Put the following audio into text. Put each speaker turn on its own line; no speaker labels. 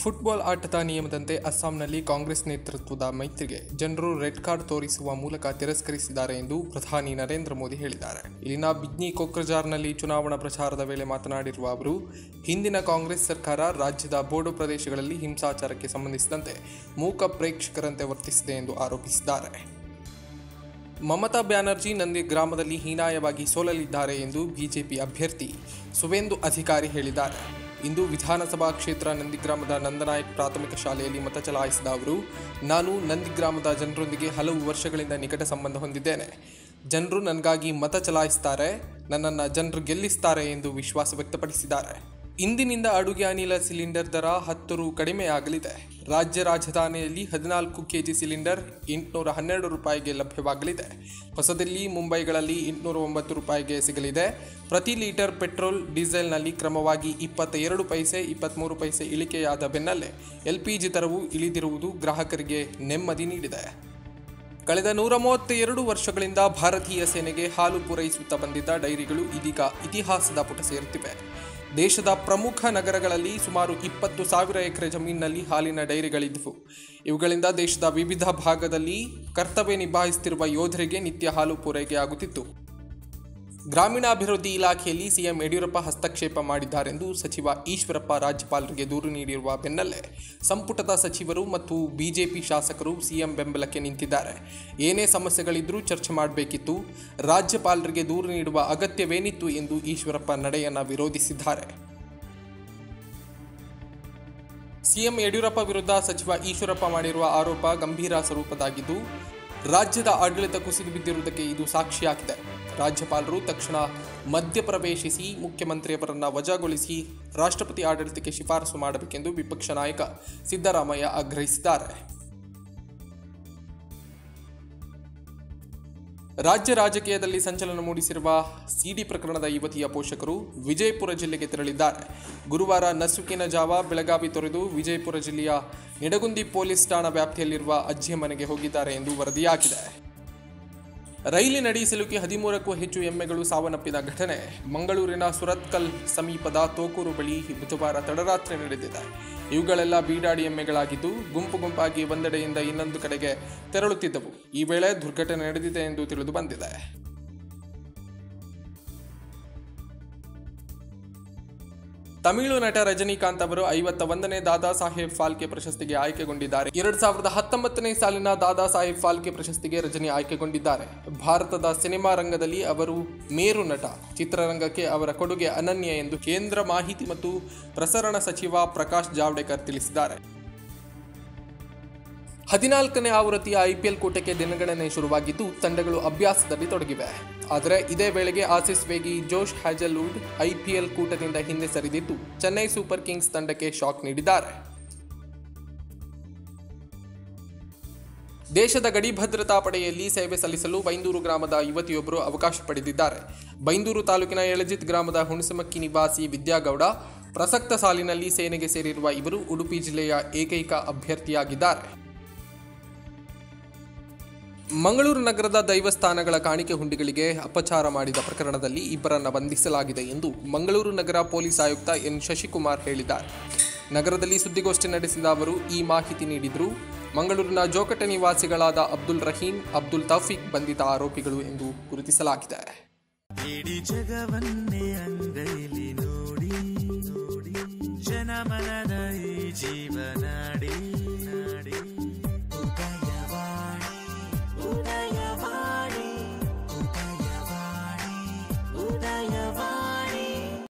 Football ಆಟದ ನಿಯಮದಂತೆ ಅಸ್ಸಾಂನಲ್ಲಿ ಕಾಂಗ್ರೆಸ್ ನೇತೃತ್ವದ ಮೈತ್ರಿಗೆ ಜನರು ರೆಡ್ ಕಾರ್ಡ್ ತೋರಿಸುವ ಮೂಲಕ ತಿರಸ್ಕರಿಸಿದ್ದಾರೆ ಎಂದು ಪ್ರಧಾನಿ ನರೇಂದ್ರ ಮೋದಿ ಹೇಳಿದ್ದಾರೆ. ಇಲ್ಲಿನ ಬಿಜ್ನಿ ಕೊಕ್ರಜಾರ್ನಲ್ಲಿ ಚುನಾವಣಾ ಪ್ರಚಾರದ ವೇಳೆ ಮಾತನಾಡಿರುವ ಅವರು, ಹಿಂದಿನ ಕಾಂಗ್ರೆಸ್ ಸರ್ಕಾರ ರಾಜ್ಯದ ಬೋಡೋ ಪ್ರದೇಶಗಳಲ್ಲಿ ಹಿಂಸಾಚಾರಕ್ಕೆ ಸಂಬಂಧಿಸಿದಂತೆ ಮೂಕ ಪ್ರೇಕ್ಷಕರಂತೆ ವರ್ತಿಸಿದೆ ಎಂದು ಆರೋಪಿಸಿದ್ದಾರೆ. ಮಮತಾ ಬ್ಯಾನರ್ಜಿ ನಂದಿ ಗ್ರಾಮದಲ್ಲಿ ಹೀನಾಯವಾಗಿ ಸೋಲಲಿದ್ದಾರೆ ಎಂದು ಬಿಜೆಪಿ ಅಭ್ಯರ್ಥಿ ಸುವೇಂದು ಅಧಿಕಾರಿ ಹೇಳಿದ್ದಾರೆ. ಇಂದು ವಿಧಾನಸಭಾ ಕ್ಷೇತ್ರ ನಂದಿಗ್ರಾಮದ ನಂದನಾಯಕ್ ಪ್ರಾಥಮಿಕ ಶಾಲೆಯಲ್ಲಿ ಮತ ಚಲಾಯಿಸಿದ ಅವರು, ನಾನು ನಂದಿಗ್ರಾಮದ ಜನರೊಂದಿಗೆ ಹಲವು ವರ್ಷಗಳಿಂದ ನಿಕಟ ಸಂಬಂಧ ಹೊಂದಿದ್ದೇನೆ. ಜನರು ನನಗಾಗಿ ಮತ ಚಲಾಯಿಸ್ತಾರೆ, ನನ್ನನ್ನು ಜನರು ಗೆಲ್ಲಿಸ್ತಾರೆ ಎಂದು ವಿಶ್ವಾಸ ವ್ಯಕ್ತಪಡಿಸಿದ್ದಾರೆ. ಇಂದಿನಿಂದ ಅಡುಗೆ ಅನಿಲ ಸಿಲಿಂಡರ್ ದರ ಹತ್ತು ರು ಕಡಿಮೆಯಾಗಲಿದೆ ರಾಜ್ಯ ರಾಜಧಾನಿಯಲ್ಲಿ ಹದಿನಾಲ್ಕು ಕೆಜಿ ಸಿಲಿಂಡರ್ ಎಂಟುನೂರ ಹನ್ನೆರಡು ರೂಪಾಯಿಗೆ ಲಭ್ಯವಾಗಲಿದೆ. ಹೊಸದಿಲ್ಲಿ ಮುಂಬೈಗಳಲ್ಲಿ ಎಂಟುನೂರ ಒಂಬತ್ತು ರೂಪಾಯಿಗೆ ಸಿಗಲಿದೆ. ಪ್ರತಿ ಲೀಟರ್ ಪೆಟ್ರೋಲ್, ಡೀಸೆಲ್ನಲ್ಲಿ ಕ್ರಮವಾಗಿ ಇಪ್ಪತ್ತ ಎರಡು ಪೈಸೆ ಇಪ್ಪತ್ತ್ಮೂರು ಪೈಸೆ ಇಳಿಕೆಯಾದ ಬೆನ್ನಲ್ಲೇ ಎಲ್ ಪಿ ಜಿ ದರವು ಇಳಿದಿರುವುದು ಗ್ರಾಹಕರಿಗೆ ನೆಮ್ಮದಿ ನೀಡಿದೆ. ಕಳೆದ ನೂರ ಮೂವತ್ತೆರಡು ವರ್ಷಗಳಿಂದ ಭಾರತೀಯ ಸೇನೆಗೆ ಹಾಲು ಪೂರೈಸುತ್ತಾ ಬಂದಿದ್ದ ಡೈರಿಗಳು ಇದೀಗ ಇತಿಹಾಸದ ಪುಟ ಸೇರುತ್ತಿವೆ. ದೇಶದ ಪ್ರಮುಖ ನಗರಗಳಲ್ಲಿ ಸುಮಾರು ಇಪ್ಪತ್ತು ಸಾವಿರ ಎಕರೆ ಜಮೀನಿನಲ್ಲಿ ಹಾಲಿನ ಡೈರಿಗಳಿದ್ದವು. ಇವುಗಳಿಂದ ದೇಶದ ವಿವಿಧ ಭಾಗದಲ್ಲಿ ಕರ್ತವ್ಯ ನಿಭಾಯಿಸುತ್ತಿರುವ ಯೋಧರಿಗೆ ನಿತ್ಯ ಹಾಲು ಪೂರೈಕೆಯಾಗುತ್ತಿತ್ತು. ಗ್ರಾಮೀಣಾಭಿವೃದ್ಧಿ ಇಲಾಖೆಯಲ್ಲಿ ಸಿಎಂ ಯಡಿಯೂರಪ್ಪ ಹಸ್ತಕ್ಷೇಪ ಮಾಡಿದ್ದಾರೆಂದು ಸಚಿವ ಈಶ್ವರಪ್ಪ ರಾಜ್ಯಪಾಲರಿಗೆ ದೂರು ನೀಡಿರುವ ಬೆನ್ನಲ್ಲೇ ಸಂಪುಟದ ಸಚಿವರು ಮತ್ತು ಬಿಜೆಪಿ ಶಾಸಕರು ಸಿಎಂ ಬೆಂಬಲಕ್ಕೆ ನಿಂತಿದ್ದಾರೆ. ಏನೇ ಸಮಸ್ಯೆಗಳಿದ್ದರೂ ಚರ್ಚೆ ಮಾಡಬೇಕಿತ್ತು. ರಾಜ್ಯಪಾಲರಿಗೆ ದೂರು ನೀಡುವ ಅಗತ್ಯವೇನಿತ್ತು ಎಂದು ಈಶ್ವರಪ್ಪ ನಡೆಯನ್ನು ವಿರೋಧಿಸಿದ್ದಾರೆ. ಸಿಎಂ ಯಡಿಯೂರಪ್ಪ ವಿರುದ್ಧ ಸಚಿವ ಈಶ್ವರಪ್ಪ ಮಾಡಿರುವ ಆರೋಪ ಗಂಭೀರ ಸ್ವರೂಪದಾಗಿದ್ದು ರಾಜ್ಯದ ಆಡಳಿತ ಕುಸಿದು ಬಿದ್ದಿರುವುದಕ್ಕೆ ಇದು ಸಾಕ್ಷಿಯಾಗಿದೆ. ರಾಜ್ಯಪಾಲರು ತಕ್ಷಣ ಮಧ್ಯಪ್ರವೇಶಿಸಿ ಮುಖ್ಯಮಂತ್ರಿಯವರನ್ನು ವಜಾಗೊಳಿಸಿ ರಾಷ್ಟ್ರಪತಿ ಆಡಳಿತಕ್ಕೆ ಶಿಫಾರಸು ಮಾಡಬೇಕೆಂದು ವಿಪಕ್ಷ ನಾಯಕ ಸಿದ್ದರಾಮಯ್ಯ ಆಗ್ರಹಿಸಿದ್ದಾರೆ. ರಾಜ್ಯ ರಾಜಕೀಯದಲ್ಲಿ ಸಂಚಲನ ಮೂಡಿಸಿರುವ ಸಿಡಿ ಪ್ರಕರಣದ ಯುವತಿಯ ಪೋಷಕರು ವಿಜಯಪುರ ಜಿಲ್ಲೆಗೆ ತೆರಳಿದ್ದಾರೆ. ಗುರುವಾರ ನಸುಕಿನ ಜಾವ ಬೆಳಗಾವಿ ತೊರೆದು ವಿಜಯಪುರ ಜಿಲ್ಲೆಯ ನಿಡಗುಂದಿ ಪೊಲೀಸ್ ಠಾಣಾ ವ್ಯಾಪ್ತಿಯಲ್ಲಿರುವ ಅಜ್ಜಿಯ ಮನೆಗೆ ಹೋಗಿದ್ದಾರೆ ಎಂದು ವರದಿಯಾಗಿದೆ. ರೈಲಿನಡಿ ಸಿಲುಕಿ ಹದಿಮೂರಕ್ಕೂ ಹೆಚ್ಚು ಎಮ್ಮೆಗಳು ಸಾವನ್ನಪ್ಪಿದ ಘಟನೆ. ಮಂಗಳೂರಿನ ಸುರತ್ಕಲ್ ಸಮೀಪದ ತೋಕೂರು ಬಳಿ ಬುಧವಾರ ತಡರಾತ್ರಿ ನಡೆದಿದೆ. ಇವುಗಳೆಲ್ಲ ಬೀಡಾಡಿ ಎಮ್ಮೆಗಳಾಗಿದ್ದು ಗುಂಪು ಗುಂಪಾಗಿ ಒಂದೆಡೆಯಿಂದ ಇನ್ನೊಂದು ಕಡೆಗೆ ತೆರಳುತ್ತಿದ್ದವು. ಈ ವೇಳೆ ದುರ್ಘಟನೆ ನಡೆದಿದೆ ಎಂದು ತಿಳಿದು ಬಂದಿದೆ. ತಮಿಳು ನಟ ರಜನಿಕಾಂತ್ ಅವರು ಐವತ್ತ ಒಂದನೇ ದಾದಾ ಸಾಹೇಬ್ ಫಾಲ್ಕೆ ಪ್ರಶಸ್ತಿಗೆ ಆಯ್ಕೆಗೊಂಡಿದ್ದಾರೆ. ಎರಡ್ ಸಾವಿರದ ಹತ್ತೊಂಬತ್ತನೇ ಸಾಲಿನ ದಾದಾ ಸಾಹೇಬ್ ಫಾಲ್ಕೆ ಪ್ರಶಸ್ತಿಗೆ ರಜನಿ ಆಯ್ಕೆಗೊಂಡಿದ್ದಾರೆ. ಭಾರತದ ಸಿನಿಮಾ ರಂಗದಲ್ಲಿ ಅವರು ಮೇರು ನಟ. ಚಿತ್ರರಂಗಕ್ಕೆ ಅವರ ಕೊಡುಗೆ ಅನನ್ಯ ಎಂದು ಕೇಂದ್ರ ಮಾಹಿತಿ ಮತ್ತು ಪ್ರಸರಣ ಸಚಿವ ಪ್ರಕಾಶ್ ಜಾವಡೇಕರ್ ತಿಳಿಸಿದ್ದಾರೆ. ಹದಿನಾಲ್ಕನೇ ಆವೃತ್ತಿಯ ಐಪಿಎಲ್ ಕೂಟಕ್ಕೆ ದಿನಗಣನೆ ಶುರುವಾಗಿದ್ದು, ತಂಡಗಳು ಅಭ್ಯಾಸದಲ್ಲಿ ತೊಡಗಿವೆ. ಆದರೆ ಇದೇ ವೇಳೆಗೆ ಆಸಿಸ್ ವೇಗಿ, ಜೋಶ್ ಹ್ಯಾಜಲ್ವುಡ್ ಐಪಿಎಲ್ ಕೂಟದಿಂದ ಹಿಂದೆ ಸರಿದಿದ್ದು, ಚೆನ್ನೈ ಸೂಪರ್ ಕಿಂಗ್ಸ್ ತಂಡಕ್ಕೆ ಶಾಕ್ ನೀಡಿದ್ದಾರೆ. ದೇಶದ ಗಡಿ ಭದ್ರತಾ ಪಡೆಯಲ್ಲಿ ಸೇವೆ ಸಲ್ಲಿಸಲು ಬೈಂದೂರು ಗ್ರಾಮದ ಯುವತಿಯೊಬ್ಬರು ಅವಕಾಶ ಪಡೆದಿದ್ದಾರೆ. ಬೈಂದೂರು ತಾಲೂಕಿನ ಎಳಜಿತ್ ಗ್ರಾಮದ ಹುಣಸಮಕ್ಕಿ ನಿವಾಸಿ ವಿದ್ಯಾಗೌಡ, ಪ್ರಸಕ್ತ ಸಾಲಿನಲ್ಲಿ ಸೇನೆಗೆ ಸೇರಿರುವ ಇವರು ಉಡುಪಿ ಜಿಲ್ಲೆಯ ಏಕೈಕ ಅಭ್ಯರ್ಥಿಯಾಗಿದ್ದಾರೆ. ಮಂಗಳೂರು ನಗರದ ದೈವಸ್ಥಾನಗಳ ಕಾಣಿಕೆ ಹುಂಡಿಗಳಿಗೆ ಅಪಚಾರ ಮಾಡಿದ ಪ್ರಕರಣದಲ್ಲಿ ಇಬ್ಬರನ್ನು ಬಂಧಿಸಲಾಗಿದೆ ಎಂದು ಮಂಗಳೂರು ನಗರ ಪೊಲೀಸ್ ಆಯುಕ್ತ ಎನ್ ಶಶಿಕುಮಾರ್ ಹೇಳಿದ್ದಾರೆ. ನಗರದಲ್ಲಿ ಸುದ್ದಿಗೋಷ್ಠಿ ನಡೆಸಿದ ಅವರು, ಈ ಮಾಹಿತಿ ನೀಡಿದರು, ಮಂಗಳೂರಿನ ಜೋಕಟ ನಿವಾಸಿಗಳಾದ ಅಬ್ದುಲ್ ರಹೀಂ, ಅಬ್ದುಲ್ ತೌಫಿಕ್ ಬಂಧಿತ ಆರೋಪಿಗಳು ಎಂದು ಗುರುತಿಸಲಾಗಿದೆ.